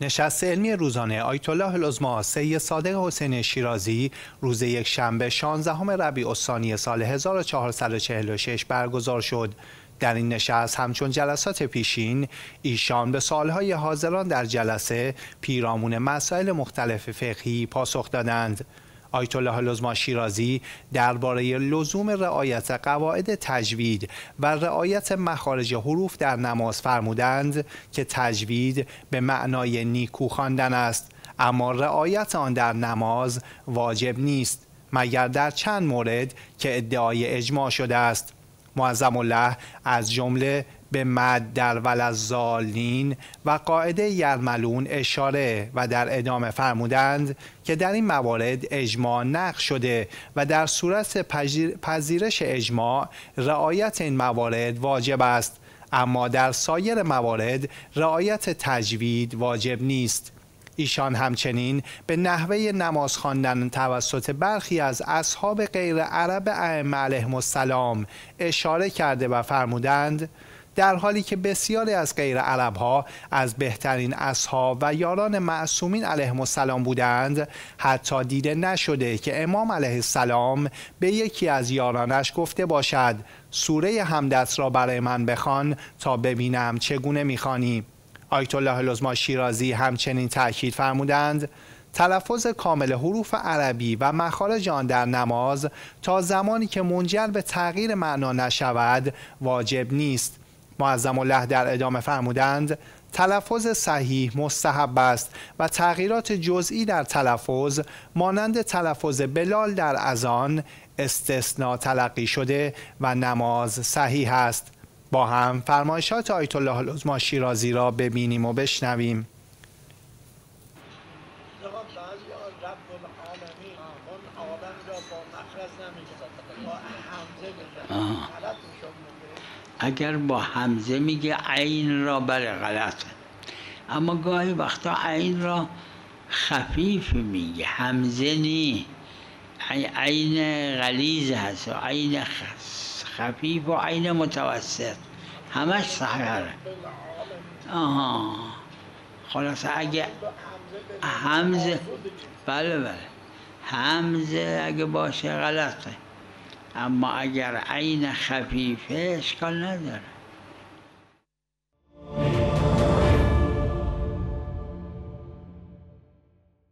نشست علمی روزانه آیت الله العظما سید صادق حسین شیرازی روز یک شنبه 16 ربیع الثانی سال 1446 برگزار شد. در این نشست همچون جلسات پیشین ایشان به سالهای حاضران در جلسه پیرامون مسائل مختلف فقهی پاسخ دادند. آیت الله العظما شیرازی درباره لزوم رعایت قواعد تجوید و رعایت مخارج حروف در نماز فرمودند که تجوید به معنای نیکو خواندن است. اما رعایت آن در نماز واجب نیست مگر در چند مورد که ادعای اجماع شده است. معظم الله از جمله به مد در ولزالین و قاعده یرملون اشاره و در ادامه فرمودند که در این موارد اجماع نقش شده و در صورت پذیرش اجماع رعایت این موارد واجب است اما در سایر موارد رعایت تجوید واجب نیست. ایشان همچنین به نحوه نماز خواندن توسط برخی از اصحاب غیر عرب ائمه علیهم السلام اشاره کرده و فرمودند در حالی که بسیاری از غیر عرب ها از بهترین اصحاب و یاران معصومین علیهم السلام بودند حتی دیده نشده که امام علیه السلام به یکی از یارانش گفته باشد سوره همدست را برای من بخوان تا ببینم چگونه می‌خوانی. آیت الله العظما شیرازی همچنین تاکید فرمودند تلفظ کامل حروف عربی و مخارج آن در نماز تا زمانی که منجر به تغییر معنا نشود واجب نیست. معظم الله در ادامه فرمودند تلفظ صحیح مستحب است و تغییرات جزئی در تلفظ مانند تلفظ بلال در اذان استثناء تلقی شده و نماز صحیح است. با هم فرمایشات آیت الله العظما شیرازی را ببینیم و بشنویم. اگر با همزه میگه عین را بله غلطه. اما گاهی وقتا عین را خفیف میگه. همزه نی. عین غلیظ هست و عین خفیف و عین متوسط. همش صحیحه. آها. خلاصه اگه همزه بله بله. همزه اگه باشه غلطه. اما اگر عین خفیفه اشکال نداره.